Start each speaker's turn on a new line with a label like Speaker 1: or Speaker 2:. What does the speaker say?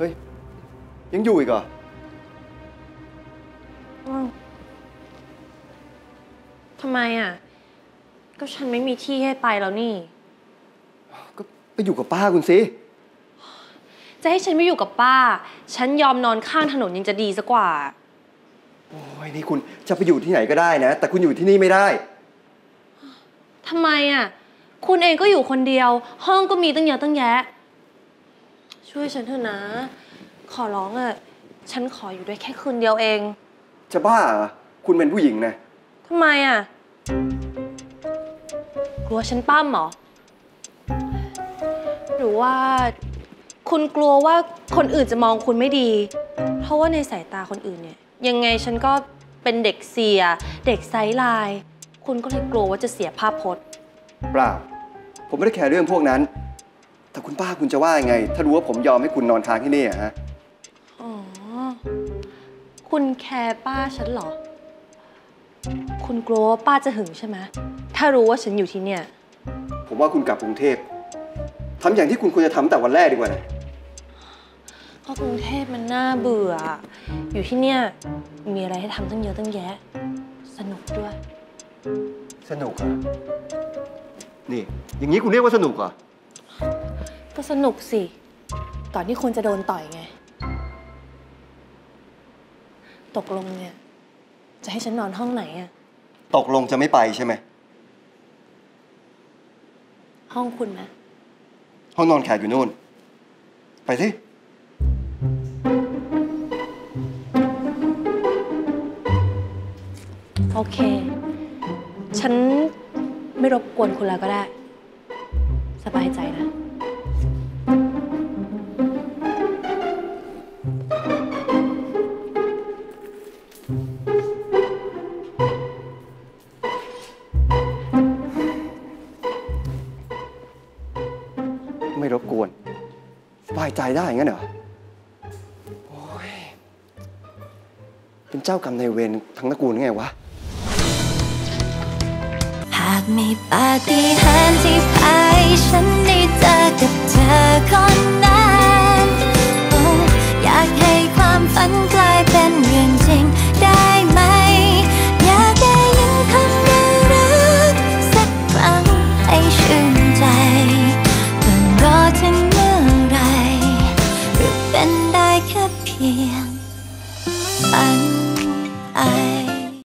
Speaker 1: ฮ้ย ยังอยู่อีกเหรอ
Speaker 2: อ้าวทำไมอะ ก็ฉันไม่มีที่ให้ไปแล้วนี่
Speaker 1: ก็ไปอยู่กับป้าคุณสิ
Speaker 2: จะให้ฉันไม่อยู่กับป้า ฉันยอมนอนข้างถนนยังจะดีสักกว่า
Speaker 1: โอ้ยนี่คุณจะไปอยู่ที่ไหนก็ได้นะ แต่คุณอยู่ที่นี่ไม่ได้
Speaker 2: ทำไมอะ คุณเองก็อยู่คนเดียว ห้องก็มีตั้งเยอะตั้งแยะ ช่วยฉันเถอะนะ ขอร้องอะ ฉันขออยู่ด้วยแค่คืนเดียวเอง
Speaker 1: จะบ้าเหรอคุณเป็นผู้หญิงนะ
Speaker 2: ทำไมอะ กลัวฉันปั้มเหรอ หรือว่า คุณกลัวว่าคนอื่นจะมองคุณไม่ดี เพราะว่าในสายตาคนอื่นเนี่ย ยังไงฉันก็เป็นเด็กเสีย เด็กไซส์ไลน์คุณก็เลยกลัวว่าจะเสียภาพพจน์
Speaker 1: เปล่า ผมไม่ได้แคร์เรื่องพวกนั้น แต่คุณป้าคุณจะว่ายังไง ถ้ารู้ว่าผมยอมให้คุณนอนค้างที่นี่อะฮะ
Speaker 2: อ๋อ คุณแคร์ป้าฉันเหรอ คุณกลัวว่าป้าจะหึงใช่ไหม ถ้ารู้ว่าฉันอยู่ที่เนี่ย
Speaker 1: ผมว่าคุณกลับกรุงเทพทำอย่างที่คุณควรจะทำแต่วันแรกดีกว่านะ
Speaker 2: เพราะกรุงเทพมันน่าเบื่อ อยู่ที่เนี่ยมีอะไรให้ทำตั้งเยอะตั้งแยะ สนุกด้วย
Speaker 1: สนุกเหรอะนี่ อย่างนี้คุณเรียกว่าสนุกเหรอ
Speaker 2: ก็สนุกสิ ก่อนที่คุณจะโดนต่อยไง ตกลงเนี่ย จะให้ฉันนอนห้องไหนอะ
Speaker 1: ตกลงจะไม่ไปใช่ไหม
Speaker 2: ห้องคุณนะ
Speaker 1: ห้องนอนแขกอยู่นู่น ไปสิ
Speaker 2: โอเค ฉันไม่รบกวนคุณแล้วก็ได้ สบายใจนะ
Speaker 1: ไม่รบกวน สบายใจได้งั้นเหรอ โอ้ย เป็นเจ้ากรรมนายเวรทั้งตระกูลไงวะ
Speaker 3: หากมีปาฏิหาริย์ที่พายฉันได้เจอกับเธอคนนั้น แค่เพียงฝันไอ